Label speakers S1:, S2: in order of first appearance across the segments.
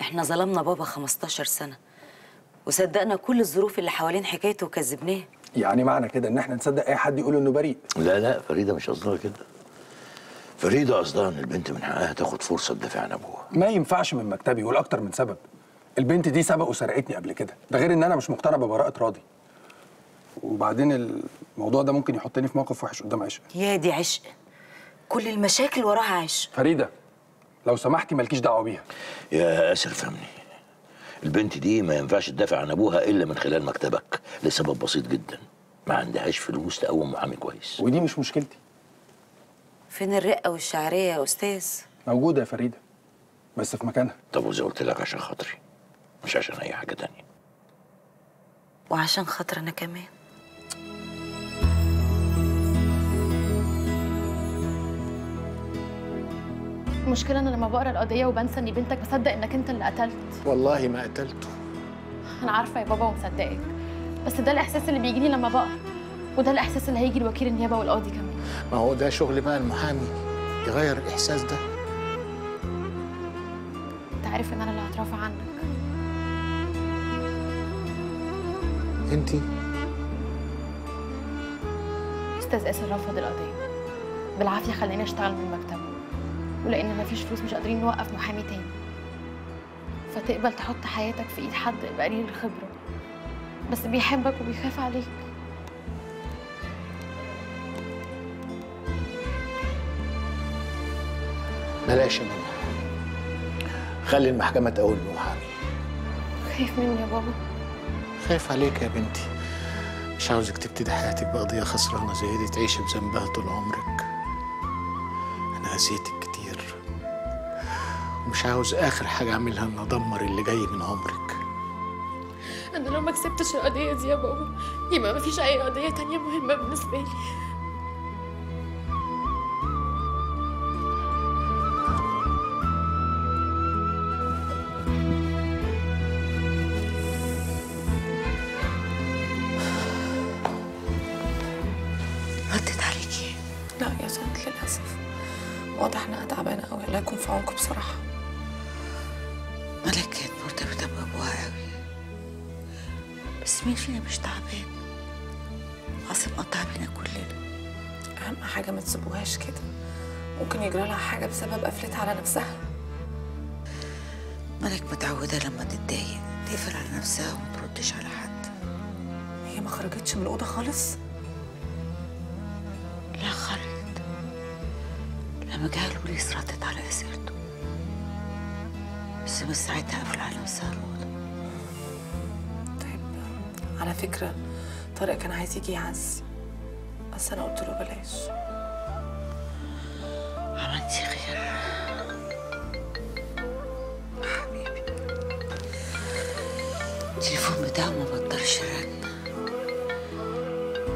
S1: إحنا ظلمنا بابا 15 سنة. وصدقنا كل الظروف اللي حوالين حكايته وكذبناها
S2: يعني معنى كده ان إحنا نصدق اي حد يقول انه بريء؟
S3: لا لا فريدة مش قصدها كده. فريدة قصدها إن البنت من حقها تاخد فرصة تدافع عن أبوها.
S2: ما ينفعش من مكتبي ولاكتر من سبب. البنت دي سبق وسرقتني قبل كده. ده غير إن أنا مش مقتنع ببراءة راضي. وبعدين الموضوع ده ممكن يحطني في موقف وحش قدام عشق.
S1: يا دي عشق. كل المشاكل وراها عشق.
S2: فريدة لو سمحتي مالكيش دعوة بيها.
S3: يا آسر فهمني. البنت دي ما ينفعش تدافع عن أبوها إلا من خلال مكتبك لسبب بسيط جدا. ما عندهاش فلوس تقوم محامي كويس.
S2: ودي مش مشكلتي.
S1: فين الرقة والشعرية يا أستاذ؟
S2: موجودة يا فريدة بس في مكانها.
S3: طب وزي قلت لك عشان خاطري مش عشان أي حاجة تانية؟
S1: وعشان خاطر أنا كمان.
S4: المشكلة أنا لما بقرأ القضية وبنسى إني بنتك بصدق إنك أنت اللي قتلت.
S5: والله ما قتلته.
S4: أنا عارفة يا بابا ومصدقك بس ده الإحساس اللي بيجي لي لما بقرأ وده الإحساس اللي هيجي لوكيل النيابة والقاضي كمان.
S5: ما هو ده شغل بقى المحامي يغير الاحساس ده.
S4: أنت عارف إن أنا اللي هترافع عنك.
S5: انت؟
S4: أستاذ آسر رفض القضية. بالعافية خلاني أشتغل من مكتبه ولان مفيش فلوس مش قادرين نوقف محامي تاني. فتقبل تحط حياتك في إيد حد قليل الخبرة. بس بيحبك وبيخاف عليك.
S5: بلاش منها خلي المحكمة تقول المحامي
S4: خايف مني يا بابا.
S5: خايف عليك يا بنتي. مش عاوزك تبتدي حياتك بقضية خسرانة زي دي تعيشي بذنبها طول عمرك. أنا أذيتك. ومش عاوز آخر حاجة أعملها إن أدمر اللي جاي من عمرك.
S4: أنا لو ما كسبتش القضية دي يا بابا يبقى مفيش أي قضية تانية مهمة بالنسبة لي.
S6: على نفسها.
S1: ملك متعودة لما تتضايق تقفل على نفسها وما تردش على حد.
S6: هي ما خرجتش من الأوضة خالص؟
S1: لا خرجت. لما جه البوليس ردت على أسئلته بس من ساعتها قفل على نفسها الأوضة.
S6: طيب على فكرة طارق كان عايز يجي يعزي بس أنا قلت له بلاش.
S1: عملتي خير حبيبي التليفون بتاعه ما بطلش رن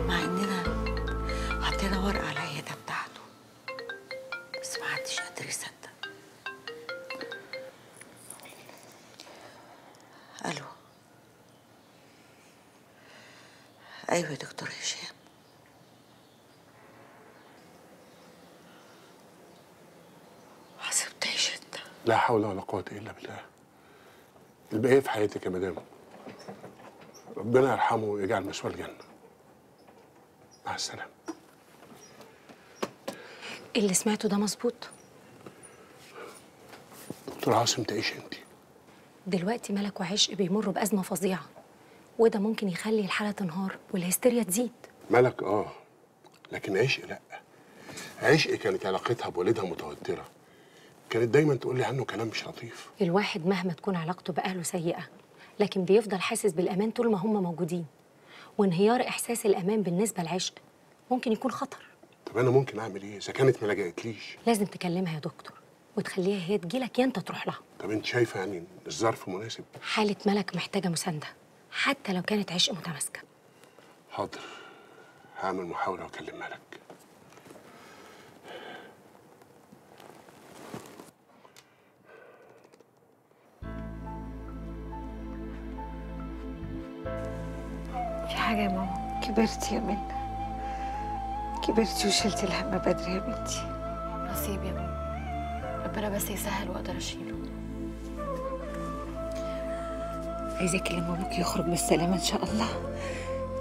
S1: مع إننا حطينا ورقة على
S7: لا حول ولا قوة إلا بالله. البقية في حياتك يا مدام؟ ربنا يرحمه ويجعل مسواه الجنة. مع السلامة.
S8: اللي سمعته ده مظبوط.
S7: دكتور عاصم تعيش انت.
S8: دلوقتي ملك وعشق بيمروا بأزمة فظيعة. وده ممكن يخلي الحالة تنهار والهستيريا تزيد.
S7: ملك آه. لكن عشق لأ. عشق كانت علاقتها بوالدها متوترة. كانت دايما تقول لي عنه كلام مش لطيف.
S8: الواحد مهما تكون علاقته بأهله سيئة لكن بيفضل حاسس بالأمان طول ما هم موجودين وانهيار إحساس الأمان بالنسبة لعشق ممكن يكون خطر.
S7: طب أنا ممكن أعمل إيه؟ إذا كانت ما لجأتليش.
S8: لازم تكلمها يا دكتور وتخليها هي تجيلك يا أنت تروح لها.
S7: طب أنت شايفة يعني الظرف مناسب؟
S8: حالة ملك محتاجة مساندة حتى لو كانت عشق متماسكة.
S7: حاضر. هعمل محاولة وأكلم ملك.
S9: حاجة يا ماما؟ كبرتي يا منى. كبرتي وشلتي الهم بدري يا بنتي.
S4: نصيب يا ماما. ربنا بس يسهل واقدر اشيله.
S9: عايزاكي لما أبوك يخرج بالسلامه إن شاء الله.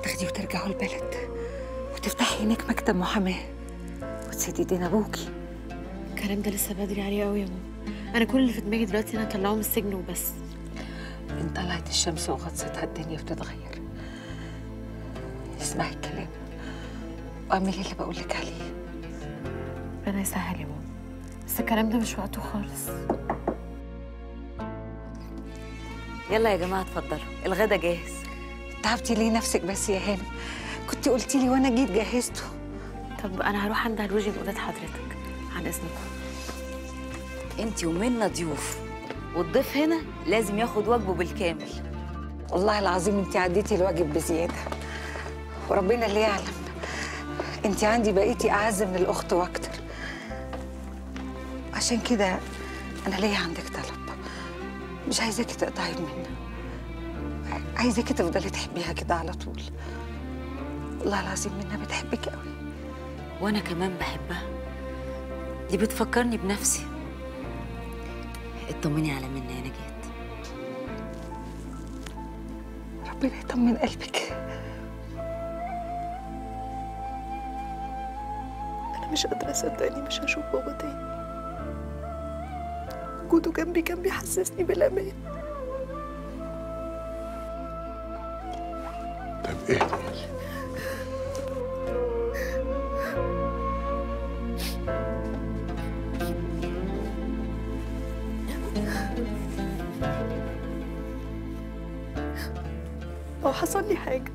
S9: تاخديه وترجعوا البلد. وتفتحي هناك مكتب محاماة. وتسدي دين ابوكي
S4: الكلام ده لسه بدري عليه قوي يا ماما. أنا كل اللي في دماغي دلوقتي إن أنا أطلعه من السجن وبس.
S9: إن طلعت الشمس وغطستها الدنيا بتتغير. اسمعي الكلام. واعملي اللي بقولك عليه.
S4: ربنا يسهل يا ماما. بس الكلام ده مش وقته خالص.
S10: يلا يا جماعة اتفضلوا. الغدا جاهز.
S9: تعبتي ليه نفسك بس يا هانم؟ كنت قلتي لي وأنا جيت جهزته.
S4: طب أنا هروح عند علوجي بأوضة حضرتك عن إذنكم.
S10: أنت ومنا ضيوف. والضيف هنا لازم ياخد واجبه بالكامل.
S9: والله العظيم أنت عديتي الواجب بزيادة. وربنا اللي يعلم. انت عندي بقيتي أعز من الأخت وأكتر. عشان كده أنا ليا عندك طلب. مش عايزاكي تقطعي منها عايزاكي تفضلي تحبيها كده على طول. والله العظيم منها بتحبك قوي.
S10: وأنا كمان بحبها. دي بتفكرني بنفسي. اطمني على منا يا نجاة
S9: ربنا يطمن قلبك.
S11: مش قادرة أصدق إني مش هشوف بابا تاني. وجوده جنبي كان بيحسسني بالأمان.
S7: طب اهدي
S11: لو حصل لي حاجة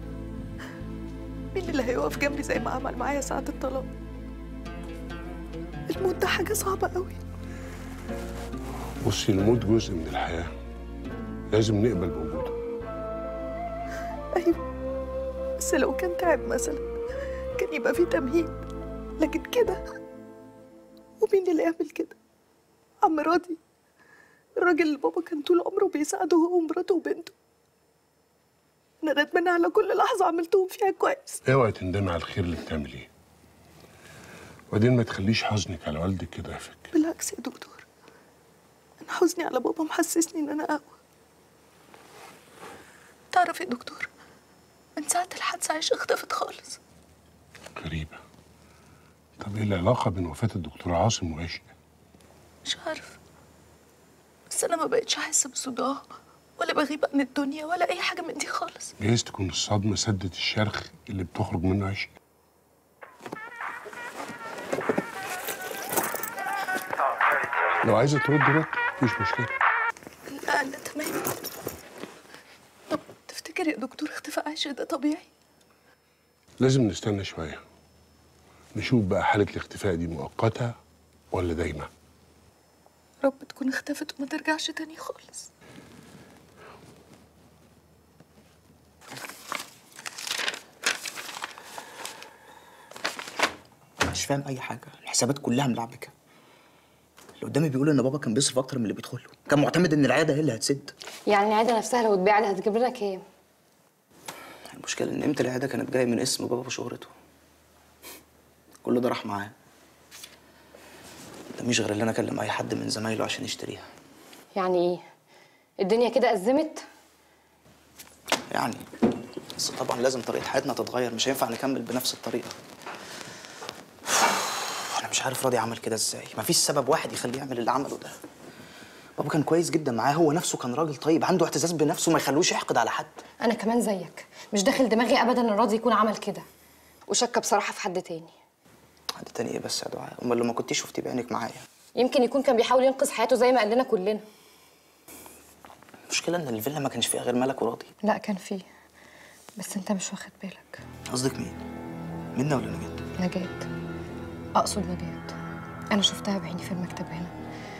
S11: مين اللي هيقف جنبي زي ما عمل معايا ساعة الطلاق؟ الموت ده حاجة صعبة قوي.
S7: بصي الموت جزء من الحياة. لازم نقبل بوجوده.
S11: أيوة. بس لو كان تعب مثلا كان يبقى فيه تمهيد. لكن كده ومين اللي يعمل كده؟ عم راضي الراجل اللي بابا كان طول عمره بيساعده هو ومراته وبنته. أنا ندمانه على كل لحظة عملتهم فيها كويس.
S7: اوعي تندمي على الخير اللي بتعمليه. وبعدين ما تخليش حزنك على والدك كده يقفك
S11: بالعكس يا دكتور. أنا حزني على بابا محسسني إن أنا أقوى. تعرف يا دكتور من ساعة الحادثة عايشه اختفت خالص.
S7: غريبة. طب إيه العلاقة بين وفاة الدكتور عاصم وعشق
S11: مش عارف. بس أنا ما بقتش أحس بصداع ولا بغيب عن الدنيا ولا أي حاجة من دي خالص.
S7: جايز تكون الصدمة سدت الشرخ اللي بتخرج منه عشق لو عايزة ترد رد مفيش مشكلة.
S11: لا أنا تمام. طب تفتكر يا دكتور اختفاء عائشه ده طبيعي.
S7: لازم نستنى شوية. نشوف بقى حالة الاختفاء دي مؤقتة ولا دايمة.
S11: رب تكون اختفت وما ترجعش تاني خالص.
S12: مش فاهم أي حاجة. الحسابات كلها ملعبكة. اللي قدامي بيقول إن بابا كان بيصرف أكتر من اللي بيدخل له كان معتمد إن العيادة هي اللي هتسد.
S8: يعني العاده نفسها لو اتباعت هتجيب لنا كام؟
S12: المشكلة إن قيمة العيادة كانت جاية من اسم بابا وشهرته. كل ده راح معاه. ده مش غير اللي أنا أكلم أي حد من زمايله عشان يشتريها.
S8: يعني إيه؟ الدنيا كده أزمت؟
S12: يعني بس طبعا لازم طريقة حياتنا تتغير. مش هينفع نكمل بنفس الطريقة. عارف راضي عمل كده إزاي. مفيش سبب واحد يخليه يعمل اللي عمله ده. بابا كان كويس جدا معاه هو نفسه كان راجل طيب عنده اعتزاز بنفسه ما يخلوش يحقد على حد.
S8: أنا كمان زيك. مش داخل دماغي ابدا إن راضي يكون عمل كده. وشك بصراحة في حد تاني.
S12: حد تاني إيه بس يا دعاء؟ أمال لما كنتيش شفتي بعينك معايا.
S8: يمكن يكون كان بيحاول ينقذ حياته زي ما قال لنا كلنا.
S12: المشكلة إن الفيلا ما كانش فيها غير ملك وراضي.
S4: لا كان فيه. بس أنت مش واخد بالك.
S12: قصدك مين؟ منا ولا نجاة؟
S4: نجاة. أقصد نجاة أنا شفتها بعيني في المكتب هنا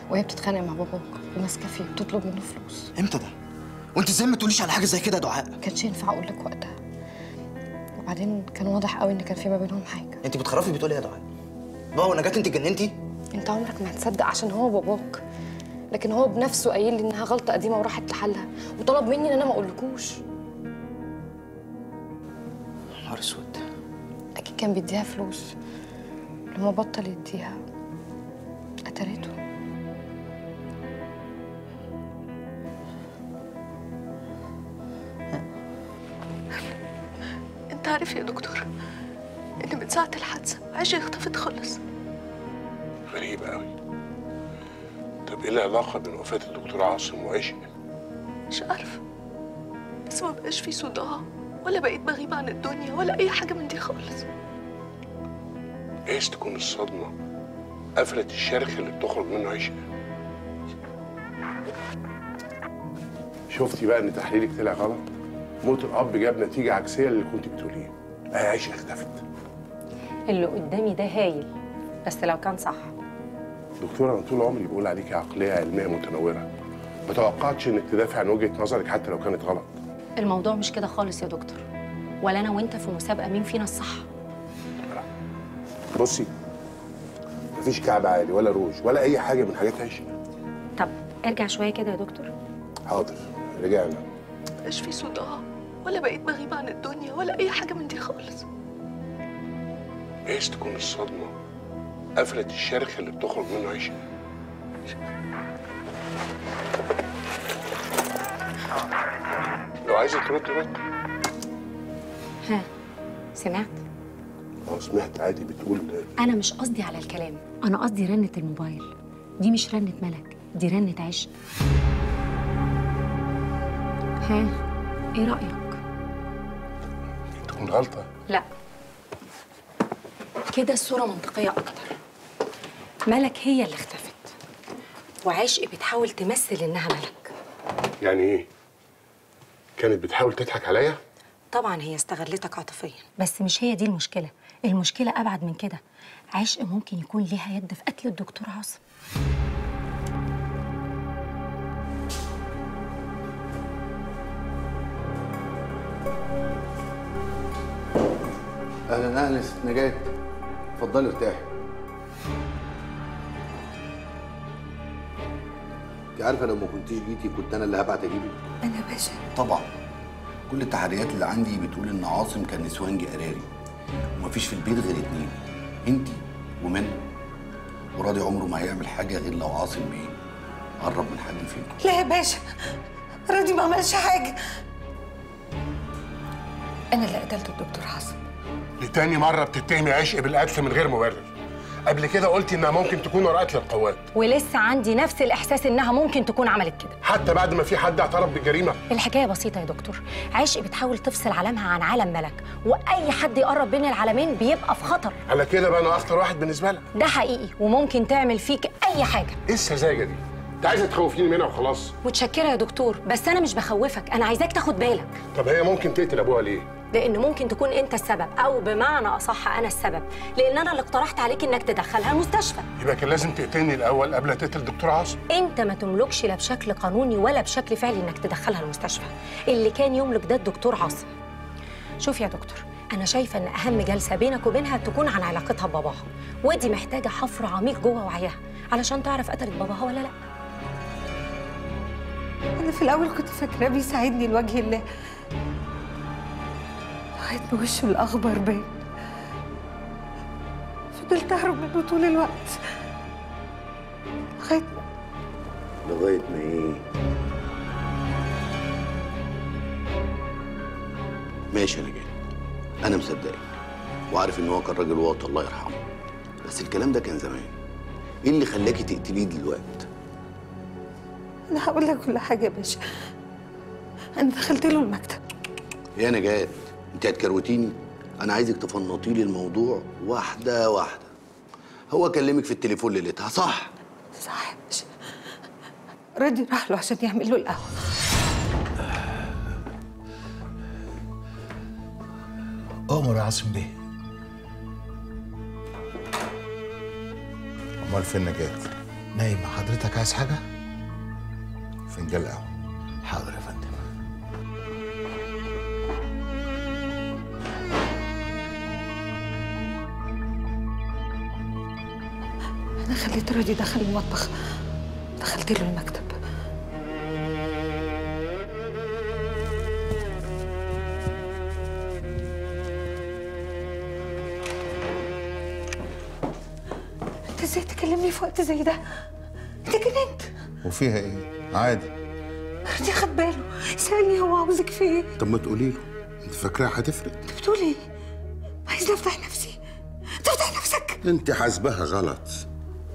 S4: وهي بتتخانق مع باباك وماسكة فيه بتطلب منه فلوس.
S12: إمتى ده؟ وأنت إزاي ما تقوليش على حاجة زي كده يا دعاء؟
S4: ما كانش ينفع أقول لك وقتها. وبعدين كان واضح قوي إن كان في ما بينهم حاجة.
S12: أنت بتخرفي بتقولي إيه يا دعاء؟ بابا ونجاة أنت اتجننتي؟
S4: أنت عمرك ما هتصدق عشان هو باباك. لكن هو بنفسه قايل لي إنها غلطة قديمة وراحت لحلها وطلب مني إن أنا ما أقولكوش.
S12: نهار أسود.
S4: أكيد كان بيديها فلوس. لما بطل يديها. قتلته أنت
S11: عارف يا دكتور إن من ساعة الحادثة عايشة اختفت خالص.
S7: غريبه قوي طب إيه العلاقة بين وفاة الدكتور عاصم وعيشة؟
S11: مش عارفه بس ما بقاش في صداع ولا بقيت بغيب عن الدنيا ولا أي حاجة من دي خالص.
S7: إيش تكون الصدمة. قفلت الشرخ اللي بتخرج منه عشق شفتي بقى إن تحليلك طلع غلط؟ موت الأب جاب نتيجة عكسية للي كنت بتقوليه. آه عشق اختفت.
S8: اللي قدامي ده هايل بس لو كان صح.
S7: دكتورة أنا طول عمري بقول عليكي عقلية علمية متنورة. ما توقعتش إنك تدافع عن وجهة نظرك حتى لو كانت غلط.
S8: الموضوع مش كده خالص يا دكتور. ولا أنا وأنت في مسابقة مين فينا الصح.
S7: بصي مفيش كعب عالي ولا روج ولا أي حاجة من حاجات عشق
S8: طب ارجع شوية كده يا دكتور.
S7: حاضر. رجعنا
S11: مبقاش في صداع ولا بقيت بغيب عن الدنيا ولا أي حاجة من دي خالص.
S7: إيش تكون الصدمه قفلت الشرخ اللي بتخرج منه عشق لو عايزة ترد رد.
S8: ها سمعت؟
S7: آه سمعت عادي بتقول
S8: أنا مش قصدي على الكلام. أنا قصدي رنة الموبايل. دي مش رنة ملك دي رنة عشق. ها إيه رأيك؟
S7: تكون غلطة؟
S8: لا. كده الصورة منطقية أكتر. ملك هي اللي اختفت وعشق بتحاول تمثل إنها ملك.
S7: يعني إيه؟ كانت بتحاول تضحك عليا؟
S8: طبعا هي استغلتك عاطفيا بس مش هي دي المشكلة. المشكلة أبعد من كده. عشق ممكن يكون ليها يد في قتل الدكتور عاصم.
S13: أهلا أهلا ست نجاة. اتفضلي ارتاحي. انت عارفة لو ما كنتيش جيتي كنت أنا اللي هبعت أجيبك؟
S9: أنا باشا.
S13: طبعا. كل التحريات اللي عندي بتقول إن عاصم كان نسوانجي قراري ومفيش في البيت غير اتنين انت ومنى. وراضي عمره ما هيعمل حاجة غير لو عاصم بيه قرب من حد فيكم.
S9: لا يا باشا راضي ما عملش حاجة. أنا اللي قتلت الدكتور حسن
S7: لتاني مرة بتتهمي عشق بالقتل من غير مبرر. قبل كده قلتي إنها ممكن تكون ورا قتل القوات.
S8: ولسه عندي نفس الإحساس إنها ممكن تكون عملت كده.
S7: حتى بعد ما في حد اعترف بالجريمة.
S8: الحكاية بسيطة يا دكتور. عشق بتحاول تفصل عالمها عن عالم ملك وأي حد يقرب بين العالمين بيبقى في خطر.
S7: على كده بقى أنا أخطر واحد بالنسبة لك.
S8: ده حقيقي وممكن تعمل فيك أي حاجة.
S7: إيه السذاجة دي؟ أنت عايزة تخوفيني منها وخلاص.
S8: متشكرة يا دكتور بس أنا مش بخوفك أنا عايزاك تاخد بالك.
S7: طب هي ممكن تقتل أبوها ليه؟
S8: لأن ممكن تكون أنت السبب أو بمعنى أصح أنا السبب لأن أنا اللي اقترحت عليك إنك تدخلها المستشفى
S7: يبقى كان لازم تقتلني الأول قبل ما تقتل الدكتور عاصم؟
S8: أنت ما تملكش لا بشكل قانوني ولا بشكل فعلي إنك تدخلها المستشفى اللي كان يملك ده الدكتور عاصم. شوف يا دكتور أنا شايفة إن أهم جلسة بينك وبينها تكون عن علاقتها بباباها. ودي محتاجة حفر عميق جوه وعيها علشان تعرف قتلت باباها ولا لأ.
S9: أنا في الأول كنت فاكراه بيساعدني لوجه الله. لغايه ما وشه الاخضر بان فضلت أهرب منه طول الوقت. لغايه ما
S13: لغاية ما إيه؟ ماشي أنا جاي أنا مصدقك وعارف إن هو كان راجل واطي الله يرحمه. بس الكلام ده كان زمان. إيه اللي خلاكي تقتليه دلوقتي
S9: أنا هقول لك كل حاجة يا باشا. أنا دخلت له المكتب.
S13: يا نجاة. انت هتكروتيني أنا عايزك تفنطي لي الموضوع واحدة واحدة. هو كلمك في التليفون ليلتها صح؟
S9: صح يا باشا. راضي راح له عشان يعمل له القهوة.
S14: أؤمر يا عاصم بيه.
S15: أمال فين نجاة
S14: نايمة حضرتك عايز حاجة؟
S15: فنجان قهوه
S14: حاضر يا
S9: أنا خليت راضي دخل المطبخ. دخلت له المكتب. انت إزاي تكلمني في وقت زي ده؟ انت جننت
S15: وفيها إيه؟ عادي.
S9: راضي خد باله. سألني هو عاوزك في إيه.
S13: طب ما تقولي له.
S15: انت فاكراها هتفرق.
S9: بتقول إيه؟ عايزني افتح نفسي. تفتح نفسك.
S15: انت حاسباها غلط.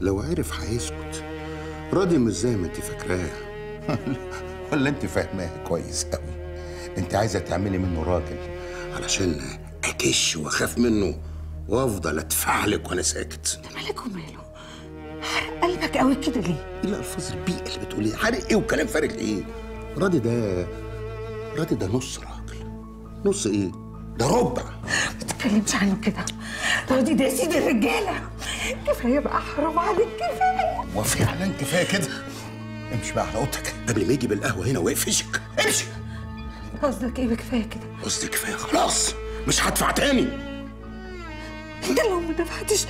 S15: لو عرف هيسكت. راضي مش زي ما انت فاكراه. ولا انت فاهماها كويس قوي. انت عايزة تعملي منه راجل. علشان أكش وأخاف منه وأفضل أدفع لك وأنا ساكت.
S9: مالك وماله؟ حرق قلبك قوي كده ليه؟
S15: إيه الالفاظ البيئه اللي بتقوليها حرق إيه وكلام فارغ إيه؟ راضي ده راضي ده نص راجل. نص إيه؟ ده ربع.
S9: ما تتكلمش عنه كده. راضي ده سيد الرجالة. كفايه بقى حرام عليك كفاية.
S15: وفعلا كفاية كده. امشي بقى على اوضتك. قبل ما يجي بالقهوة هنا ويقفشك امشي.
S9: قصدك إيه بكفاية كده؟
S15: قصدي كفاية خلاص. مش هدفع تاني.
S9: انت لو ما دفعتش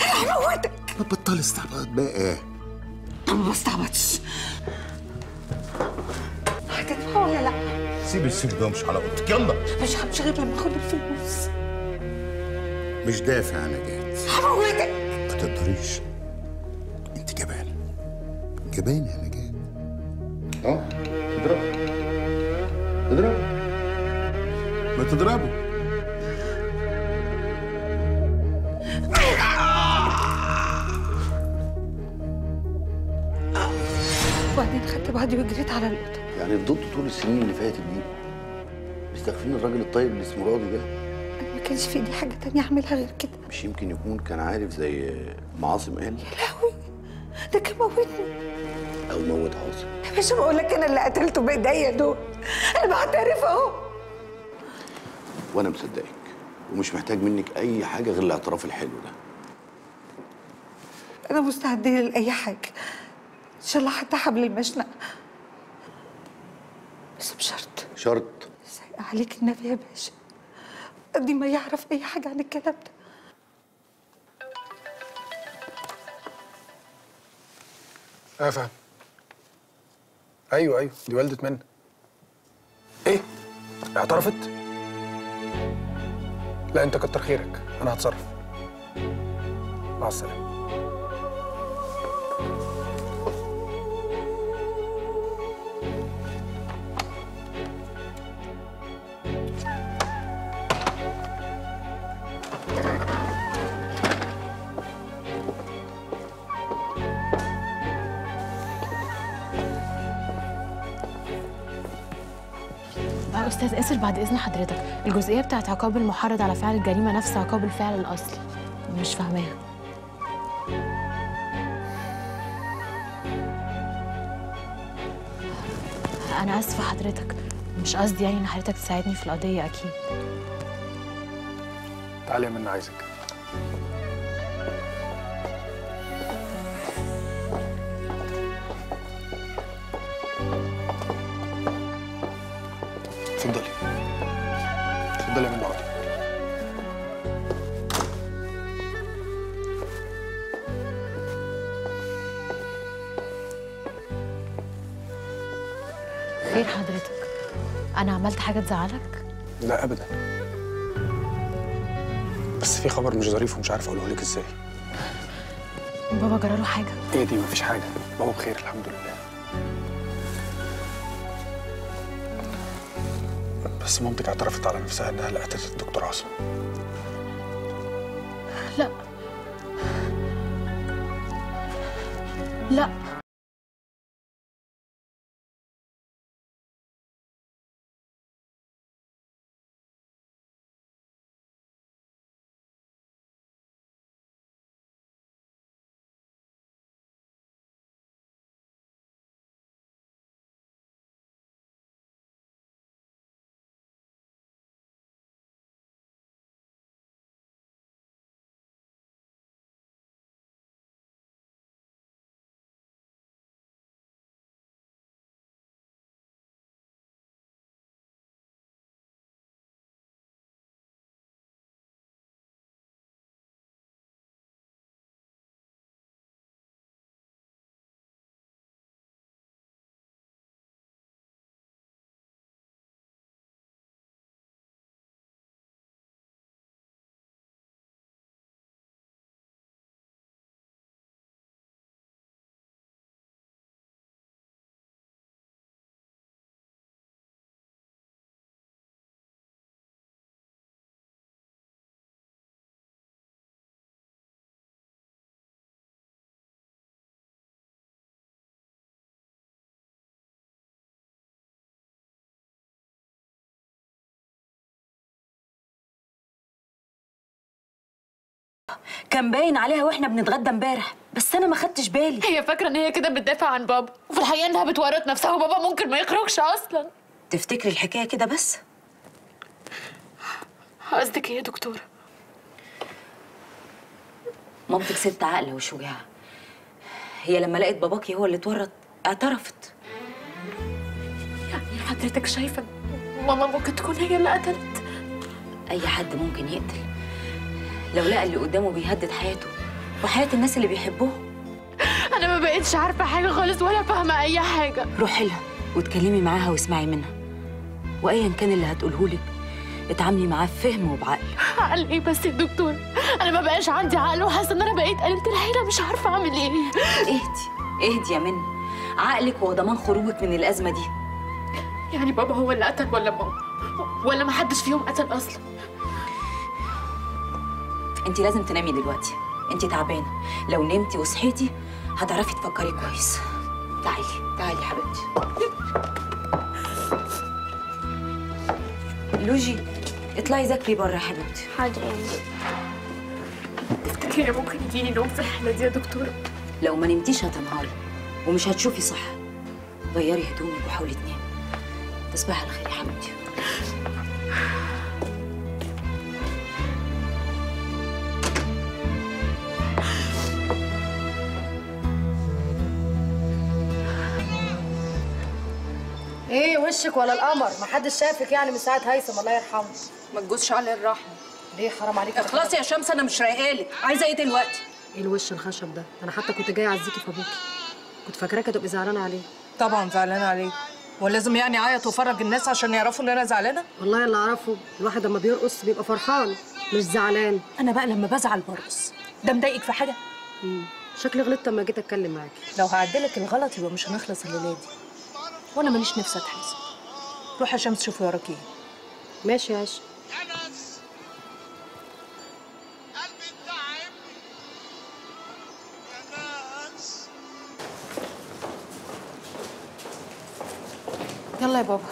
S9: أنا هموتك
S15: ما تبطل استعباط بقى
S9: أنا ما بستعبطش هتدفع ولا لا؟
S15: سيب السيف ده وامشي على اوضتك. يلا.
S9: مش همشي غير لما اخد الفلوس.
S15: مش دافع أنا جات
S9: هموتك
S15: ما تقدريش. انت جبان جبان يا نجاة. آه اضرب اضرب ما تضربه.
S9: وبعدين خدت بعضي وجريت على الأوضة.
S13: يعني فضلت طول السنين اللي فاتت دي مستغفرين الراجل الطيب اللي اسمه راضي ده؟
S9: كانش في ايدي حاجة تانية أعملها غير كده.
S13: مش يمكن يكون كان عارف زي ما عاصم قال
S9: لهوي! ده كان موتني.
S13: أو موت عاصم.
S9: يا باشا بقول لك أنا اللي قتلته بإيديا دول. أنا بعترف أهو.
S13: وأنا مصدقك. ومش محتاج منك أي حاجة غير الاعتراف الحلو ده.
S9: أنا مستعدة لأي حاجة. إن شاء الله حتى حبل المشنقه بس بشرط.
S13: شرط.
S9: عليك النبي يا باشا. قد ما يعرف أي حاجة عن الكلام ده.
S2: فاهم. أيوه أيوه. دي والدة منى إيه؟ اعترفت؟ لا أنت كتر خيرك. أنا هتصرف. مع
S4: السلامة. أستاذ اسر بعد إذن حضرتك الجزئية بتاعت عقاب المحرض على فعل الجريمة نفس عقاب الفعل الأصلي. مش فاهماها. أنا آسفة حضرتك. مش قصدي يعني إن حضرتك تساعدني في القضية أكيد.
S2: تعالي يا منى عايزك.
S4: عملت حاجة تزعلك؟
S2: لا ابدا. بس في خبر مش ظريف ومش عارف أقوله لك إزاي.
S4: بابا جراله حاجة؟
S2: إيه دي؟ مفيش حاجة. بابا بخير الحمد لله. بس مامتك اعترفت على نفسها إنها اللي قتلت الدكتور عاصم.
S4: لا. لا.
S10: كان باين عليها وإحنا بنتغدى امبارح بس أنا ما خدتش بالي.
S4: هي فاكرة إن هي كده بتدافع عن بابا وفي الحقيقة إنها بتورط نفسها وبابا ممكن ما يخرجش أصلا.
S10: تفتكري الحكاية كده بس؟
S4: قصدك إيه يا دكتورة؟
S10: مامتك ست عاقلة وشجاعة. هي لما لقت باباكي هو اللي اتورط اعترفت.
S4: يعني حضرتك شايفة ماما ممكن تكون هي اللي قتلت؟
S10: أي حد ممكن يقتل. لو لقى اللي قدامه بيهدد حياته وحياة الناس اللي بيحبوه.
S4: أنا ما بقتش عارفة حاجة خالص ولا فاهمة أي حاجة.
S10: روحي لها واتكلمي معاها واسمعي منها. وايا كان اللي هتقولهولك اتعاملي معاه بفهم وبعقل.
S4: عقل إيه بس يا دكتور؟ أنا ما بقاش عندي عقل وحاسة إن أنا بقيت قلبت العيلة مش عارفة أعمل إيه.
S10: اهدي اهدي يا منى. عقلك هو ضمان خروجك من الأزمة دي.
S4: يعني بابا هو اللي قتل ولا ماما؟ ولا ما حدش فيهم قتل أصلا؟
S10: انت لازم تنامي دلوقتي. انت تعبانة. لو نمتي وصحيتي هتعرفي تفكري كويس. تعالي. تعالي يا حبيبتي. لوجي اطلعي ذاكري بره يا حبيبتي.
S4: حاضر تفتكري ممكن يجيني نوم في الحالة دي يا دكتورة؟
S10: لو ما نمتيش هتنهاري ومش هتشوفي صح غيري هدومك وحاولي تنامي. تصبحي على خير يا حبيبتي.
S16: إيه وشك ولا القمر؟ ما حدش شافك يعني من ساعة هيثم الله يرحمه.
S11: ما تجوزش على الرحمه
S16: ليه؟ حرام عليك.
S11: اخلصي يا شمس أنا مش رايقالك عايزة إيه دلوقتي؟
S16: إيه الوش الخشب ده؟ أنا حتى كنت جاية أعزيكي في أبوكي. كنت فاكراك هتبقي زعلانة عليه.
S11: طبعا زعلانة عليه. ولازم يعني أعيط وأفرج الناس عشان يعرفوا إن أنا زعلانة؟
S16: والله اللي أعرفه الواحد لما بيرقص بيبقى فرحان مش زعلان.
S11: أنا بقى لما بزعل برقص. ده مضايقك في حاجة؟
S16: مم. شكلي غلطت لما جيت أتكلم معاكي.
S11: لو هعدلك الغلط يبقى مش هنخلص الليلة دي. وأنا ماليش نفسي اتحاسب روحي يا شمس شوفي وراكي إيه
S16: ماشي يا عشا
S4: يلا يا بابا.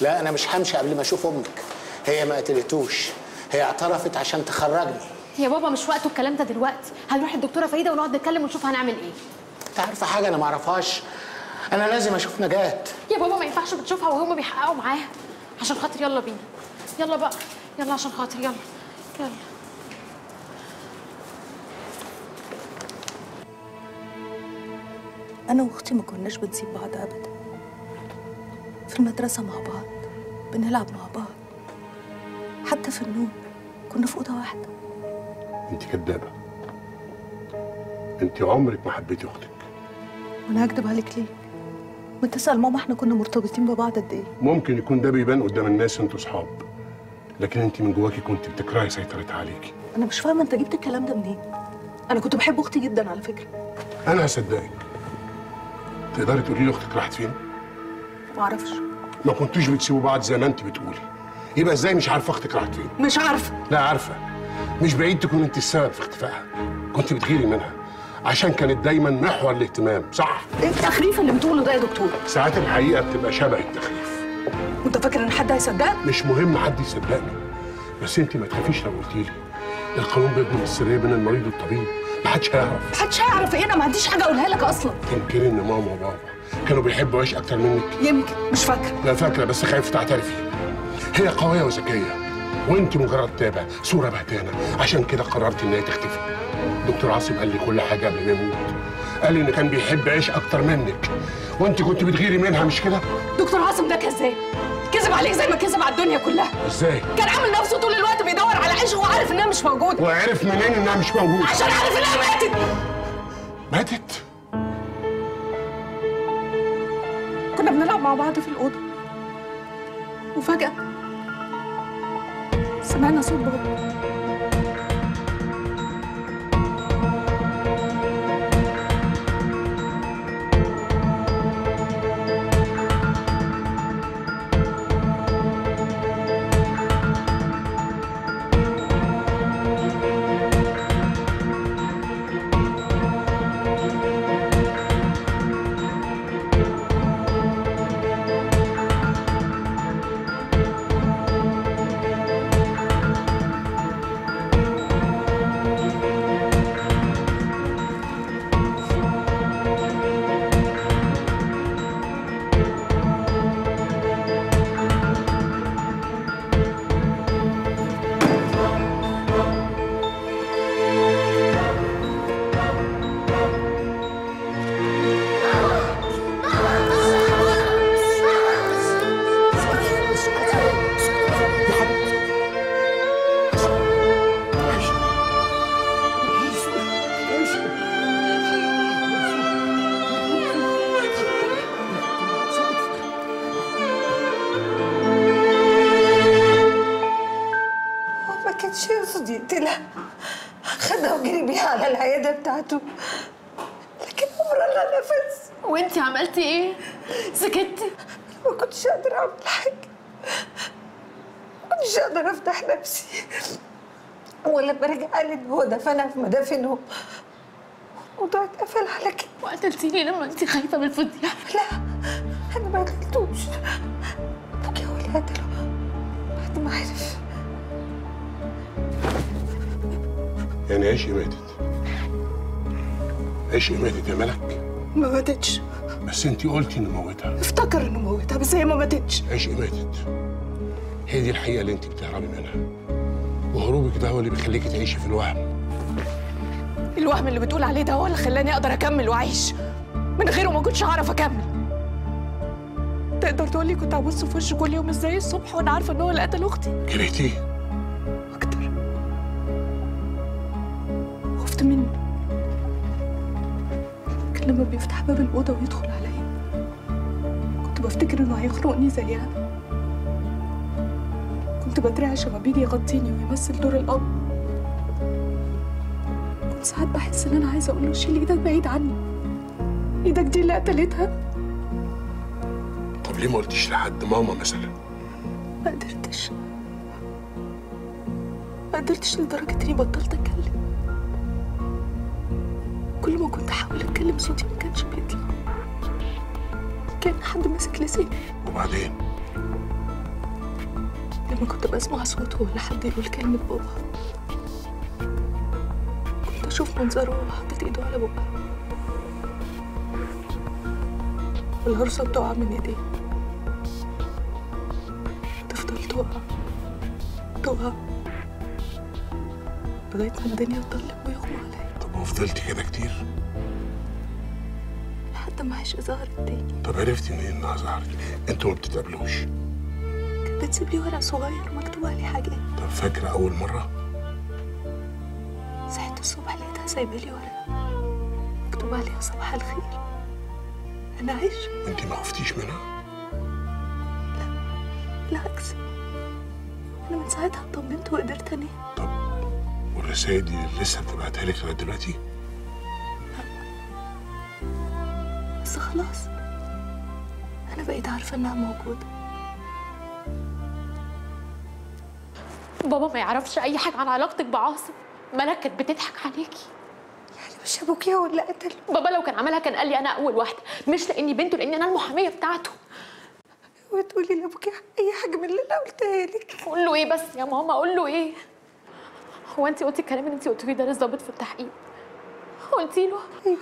S5: لا أنا مش همشي قبل ما أشوف أمك. هي ما قتلتوش. هي اعترفت عشان تخرجني.
S4: يا بابا مش وقته الكلام ده دلوقتي. هنروح الدكتورة فريدة ونقعد نتكلم ونشوف هنعمل إيه.
S5: انت عارفه حاجة أنا ما أعرفهاش؟ أنا لازم أشوف نجاة.
S4: يا بابا ما ينفعش بتشوفها وهما بيحققوا معاها. عشان خاطر يلا بينا. يلا بقى. يلا عشان خاطر. يلا. يلا.
S11: أنا وأختي ما كناش بنسيب بعض ابدا. في المدرسة مع بعض بنلعب مع بعض. حتى في النوم كنا في أوضة واحدة.
S7: انت كدابة. انت عمرك ما حبيتي أختك.
S11: وأنا هكدب عليك ليه؟ ما تسال ماما إحنا كنا مرتبطين ببعض قد إيه؟
S7: ممكن يكون ده بيبان قدام الناس أنتوا صحاب لكن انت من جواكي كنت بتكرهي سيطرتها عليك
S11: أنا مش فاهمة انت جبت الكلام ده منين. أنا كنت بحب أختي جدا على فكرة.
S7: أنا هصدقك. تقدري تقولي لي أختك راحت فين؟
S11: ما أعرفش.
S7: ما كنتوش بتسيبوا بعض زي ما انت بتقولي. يبقى إزاي مش عارفة أختك راحت فين؟
S11: مش عارفة.
S7: لا عارفة. مش بعيد تكون انت السبب في اختفائها. كنت بتغيري منها. عشان كانت دايما محور الاهتمام صح؟
S11: إيه التخريف اللي بتقوله ده يا دكتور؟
S7: ساعات الحقيقة بتبقى شبه التخريف.
S11: وانت فاكر إن حد هيصدقك؟
S7: مش مهم حد يصدقني بس انت ما تخافيش لو قلتي لي. القانون بيضمن السرية بين المريض والطبيب. محدش هيعرف.
S11: محدش هيعرف إيه أنا ما عنديش حاجة أقولها لك أصلا.
S7: تنكري إن ماما وبابا كانوا بيحبوا عيش أكتر منك
S11: يمكن مش فاكرة.
S7: لا فاكرة بس خايفه تعترفي. هي قوية وذكية وانت مجرد تابع صورة بهتانة. عشان كده قررت ان هي تختفي. دكتور عاصم قال لي كل حاجة قبل ما يموت. قال لي إن كان بيحب عيش أكتر منك. وأنت كنت بتغيري منها مش كده؟
S11: دكتور عاصم ده كذاب. كذب عليك زي ما كذب على الدنيا كلها.
S7: إزاي؟
S11: كان عامل نفسه طول الوقت بيدور على عيش وهو عارف إنها مش موجودة.
S7: وعرف منين إنها مش موجودة؟
S11: عشان عارف إنها ماتت.
S7: ماتت؟
S11: كنا بنلعب مع بعض في الأوضة. وفجأة سمعنا صوت بابا
S9: بتاعته لكن عمرها لا نفس
S4: وانتي عملتي إيه؟ سكتي.
S9: ما كنتش قادرة أعمل حاجة. ما كنتش قادرة أفتح نفسي. ولما رجع قال إن هو دفنها في مدافنهم الموضوع اتقفل على كده.
S4: وقتلتيني لما انتي خايفة من الفضيحة
S9: لا أنا ما قتلتوش. أبوكي هو اللي قتله. بعد ما عرف.
S7: يعني عشقي ماتت عشقي ماتت يا ملك
S11: ما ماتتش.
S7: بس انت قلتي انه موتها.
S11: افتكر انه موتها بس هي ما ماتتش.
S7: عشقي ماتت هي دي الحقيقة اللي انت بتهربي منها. وهروبك ده هو اللي بيخليكي تعيشي في الوهم.
S11: الوهم اللي بتقول عليه ده هو اللي خلاني أقدر أكمل وأعيش. من غيره ما كنتش هعرف أكمل. تقدر تقول لي كنت هبص في وشه كل يوم إزاي الصبح وأنا عارفة إن هو اللي قتل أختي؟
S7: كرهتيه.
S11: خفت منه لما بيفتح باب الأوضة ويدخل عليا. كنت بفتكر إنه هيخنقني زيها. كنت بترعش لما بيجي يغطيني ويمثل دور الأب. كنت ساعات بحس إن أنا عايزة أقول له شيل إيدك بعيد عني. إيدك دي اللي قتلتها.
S7: طب ليه ما قلتيش لحد ماما مثلا؟
S11: ما قدرتش. ما قدرتش لدرجة إني بطلت أتكلم. كل ما كنت أحاول أتكلم صوتي ما كانش بيطلع. كان حد ماسك لساني
S7: وبعدين؟
S11: لما كنت بسمع صوته ولا حد يقول كلمة بابا كنت أشوف منظره وهو حاطط إيده على بقه. والهرصة بتقع من إيديه تفضل تقع. تقع. لغاية ما الدنيا تضلم ويغمى عليا.
S7: طب وفضلتي كده كتير؟
S11: عيش ظهرت تاني.
S7: طب عرفتي منين إنها ظهرت؟ أنتوا ما بتتقابلوش.
S11: كانت بتسيب لي ورق صغير مكتوب عليه حاجات.
S7: طب فاكرة أول مرة؟
S11: صحيت الصبح لقيتها سايبة لي ورقة مكتوب عليها صباح الخير. أنا عايش
S7: وانت ما خفتيش منها؟
S11: بالعكس. أنا من ساعتها اطمنت وقدرت أنام.
S7: والرسائل دي لسه بتبعتها لك لغاية دلوقتي؟
S11: خلاص. أنا بقيت عارفة إنها موجودة.
S4: بابا ما يعرفش أي حاجة عن علاقتك بعاصم. ملك كانت بتضحك عليكي؟
S9: يعني مش أبوكي هو اللي قتله.
S4: بابا لو كان عملها كان قال لي أنا أول واحدة مش لأني بنته لأني أنا المحامية بتاعته.
S9: وتقولي لأبوكي أي حاجة من اللي أنا قلتها لك.
S4: قول له إيه بس يا ماما قول له إيه؟ هو انت قلتي الكلام اللي انت قلتيه ده للظابط في التحقيق؟ قلتي له
S9: أيوه.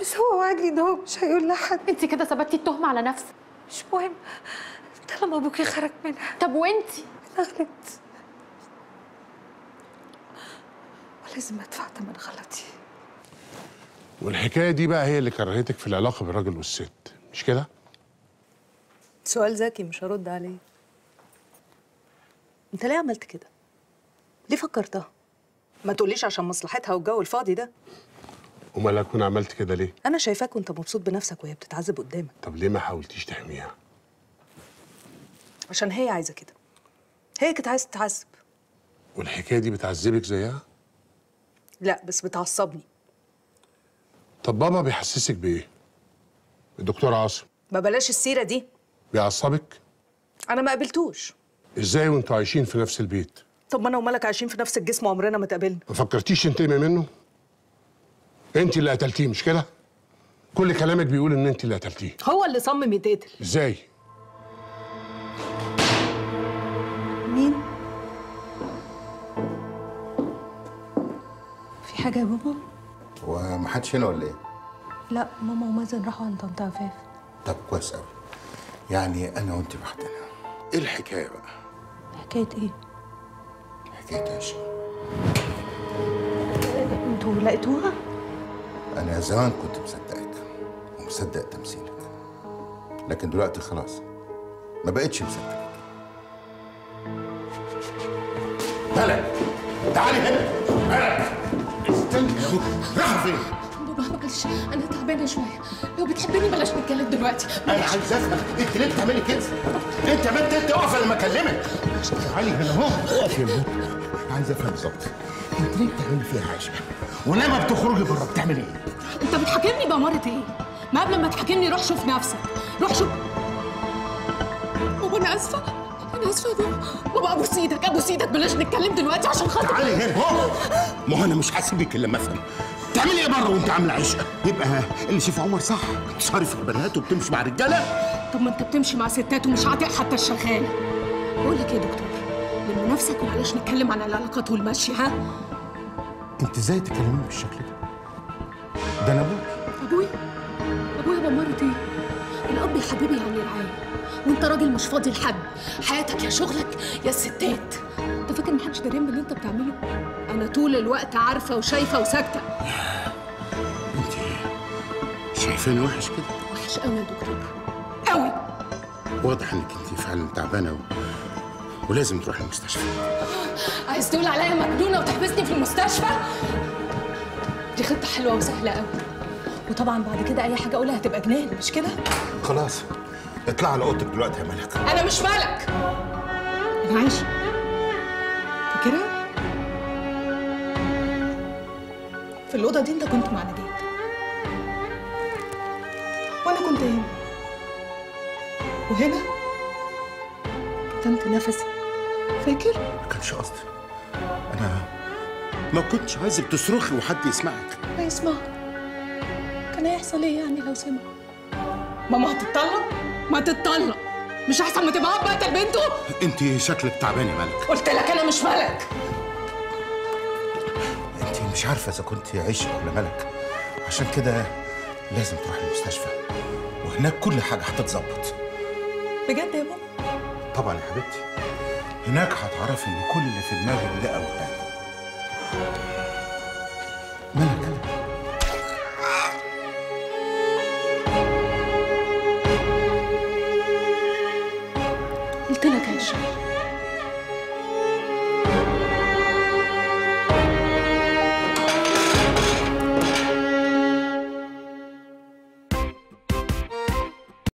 S9: بس هو وعدني إن هو مش هيقول لحد
S4: انت كده ثبتي التهمة على نفسك.
S9: مش مهم. طالما ابوكي خرج منها.
S4: طب وانتي؟
S9: أنا غلطت ولازم أدفع ثمن غلطي.
S7: والحكاية دي بقى هي اللي كرهتك في العلاقة بالراجل والست. مش كده؟
S11: سؤال ذكي مش هرد عليه. انت ليه عملت كده؟ ليه فكرتها؟ ما تقوليش عشان مصلحتها والجو الفاضي ده.
S7: أمال أكون عملت كده ليه؟
S11: أنا شايفاك وأنت مبسوط بنفسك وهي بتتعذب قدامك.
S7: طب ليه ما حاولتيش تحميها؟
S11: عشان هي عايزة كده. هي كانت عايزة تتعذب.
S7: والحكاية دي بتعذبك زيها؟
S11: لا بس بتعصبني.
S7: طب بابا بيحسسك بإيه؟ الدكتور عاصم.
S11: ما بلاش السيرة دي.
S7: بيعصبك؟
S11: أنا ما قابلتوش.
S7: إزاي وأنتوا عايشين في نفس البيت؟
S11: طب ما أنا ومالك عايشين في نفس الجسم وعمرنا ما اتقابلنا
S7: ما فكرتيش تنتقمي منه؟ انت اللي قتلتيه مش كده؟ كل كلامك بيقول ان انت اللي قتلتيه.
S11: هو اللي صمم يتقتل
S7: إزاي؟
S11: مين؟ في حاجة يا بابا؟
S15: هو ما حدش هنا ولا إيه؟
S11: لا ماما ومازن راحوا عند طنط عفاف
S15: طب كويس قوي. يعني أنا وانت لوحدنا إيه الحكاية بقى؟
S11: حكاية إيه؟
S15: حكاية عشق
S11: أنتوا لقيتوها؟
S15: أنا زمان كنت مصدقك ومصدق تمثيلك لكن دلوقتي خلاص ما بقتش مصدقك. ملك تعالي هنا. ملك استني. راح فين؟
S4: بابا معلش أنا تعبانة شوية. لو بتحبني بلاش نتكلم دلوقتي.
S15: أنا عايز افهم أنت ليه بتعملي كده؟ أنت يا بنت أنت واقفة لما أكلمك. تعالي هنا أهو. اقف يا أبوك عايز أفهم بالظبط. أنت ليه بتعملي فيها عشاء؟ ولما بتخرجي بره بتعملي إيه؟
S11: انت بتحاكمني بأمارة إيه؟ ما قبل ما تحاكمني روح شوف نفسك. روح شوف. بابا أنا آسفة. أنا آسفة يا بابا. بابا ابوس إيدك ابوس إيدك بلاش نتكلم دلوقتي عشان خاطر
S15: تعالي هنا. ما هو أنا مش هسيبك الا لما افهم. تعملي إيه بره وانت عامله عشاء يبقى اللي شاف عمر صح. صارف البنات وبتمشي مع رجالة.
S11: طب ما انت بتمشي مع ستات ومش عاتق حتى الشغاله بقول لك إيه يا دكتور؟ لم نفسك وبلاش نتكلم عن العلاقات والمشي ها؟
S15: انت إزاي تكلميني بالشكل ده؟ ده أنا أبوك.
S11: ابويا ابويا بمرة إيه الأب يا حبيبي يعني رعايه وأنت راجل مش فاضي لحد. حياتك يا شغلك يا الستات. أنت فاكر محدش دارين باللي أنت بتعمله؟ أنا طول الوقت عارفة وشايفة وساكتة.
S15: شايفاني وحش كده؟
S11: وحش قوي يا دكتور. قوي
S15: واضح إنك أنت فعلا تعبانة و... ولازم تروح المستشفى.
S11: عايز تقول عليا مجنونة وتحبسني في المستشفى؟ خطة حلوة وسهلة قوي. وطبعا بعد كده أي حاجة أقولها هتبقى جنان مش كده؟
S15: خلاص. اطلع على أوضتك دلوقتي يا ملك.
S11: أنا مش ملك. أنا عايشه فاكرها؟ في الأوضة دي أنت كنت مع نجاة. وأنا كنت هنا. وهنا؟ كتمت نفسي. فاكر؟
S15: ما كانش قصدي. ما كنتش عايزك تصرخي وحد يسمعك.
S11: ما يسمع. كان هيحصل إيه يعني لو سمع؟ ماما هتتطلق؟ ما تتطلق. مش أحسن ما تبقى أب قتل بنته
S15: أنت شكلك تعبان يا ملك.
S11: قلت لك أنا مش ملك.
S15: أنت مش عارفة إذا كنت عشق ولا ملك. عشان كده لازم تروح المستشفى. وهناك كل حاجة هتتظبط.
S11: بجد يا بابا
S15: طبعا يا حبيبتي. هناك هتعرفي إن كل اللي في دماغك ده Thank you.